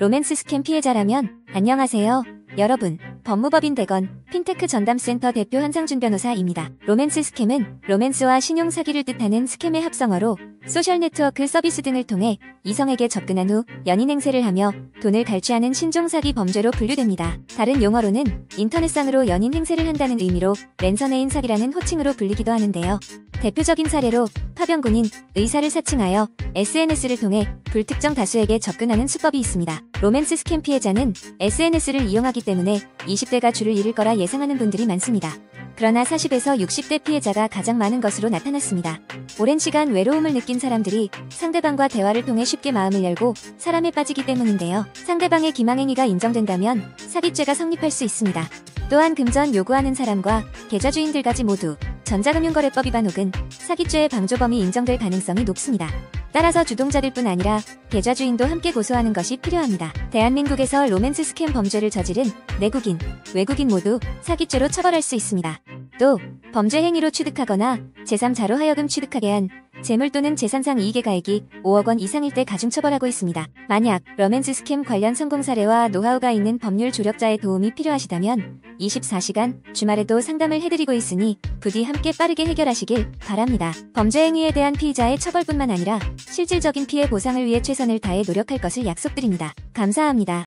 로맨스 스캠 피해자라면 안녕하세요. 여러분, 법무법인 대건 핀테크 전담센터 대표 한상준 변호사입니다. 로맨스 스캠은 로맨스와 신용 사기를 뜻하는 스캠의 합성어로 소셜 네트워크 서비스 등을 통해 이성에게 접근한 후 연인 행세를 하며 돈을 갈취하는 신종 사기 범죄로 분류됩니다. 다른 용어로는 인터넷상으로 연인 행세를 한다는 의미로 랜선애인 사기라는 호칭으로 불리기도 하는데요. 대표적인 사례로 파병군인 의사를 사칭하여 SNS를 통해 불특정 다수에게 접근하는 수법이 있습니다. 로맨스 스캠 피해자는 SNS를 이용하기 때문에 20대가 줄을 잃을 거라 예상하는 분들이 많습니다. 그러나 40에서 60대 피해자가 가장 많은 것으로 나타났습니다. 오랜 시간 외로움을 느낀 사람들이 상대방과 대화를 통해 쉽게 마음을 열고 사람에 빠지기 때문인데요. 상대방의 기망행위가 인정된다면 사기죄가 성립할 수 있습니다. 또한 금전 요구하는 사람과 계좌 주인들까지 모두 전자금융거래법 위반 혹은 사기죄의 방조범이 인정될 가능성이 높습니다. 따라서 주동자들 뿐 아니라 계좌 주인도 함께 고소하는 것이 필요합니다. 대한민국에서 로맨스 스캠 범죄를 저지른 내국인, 외국인 모두 사기죄로 처벌할 수 있습니다. 또 범죄 행위로 취득하거나 제3자로 하여금 취득하게 한 재물 또는 재산상 이익의 가액이 5억 원 이상일 때 가중 처벌하고 있습니다. 만약 로맨스 스캠 관련 성공 사례와 노하우가 있는 법률 조력자의 도움이 필요하시다면 24시간 주말에도 상담을 해드리고 있으니 부디 함께 빠르게 해결하시길 바랍니다. 범죄 행위에 대한 피의자의 처벌뿐만 아니라 실질적인 피해 보상을 위해 최선을 다해 노력할 것을 약속드립니다. 감사합니다.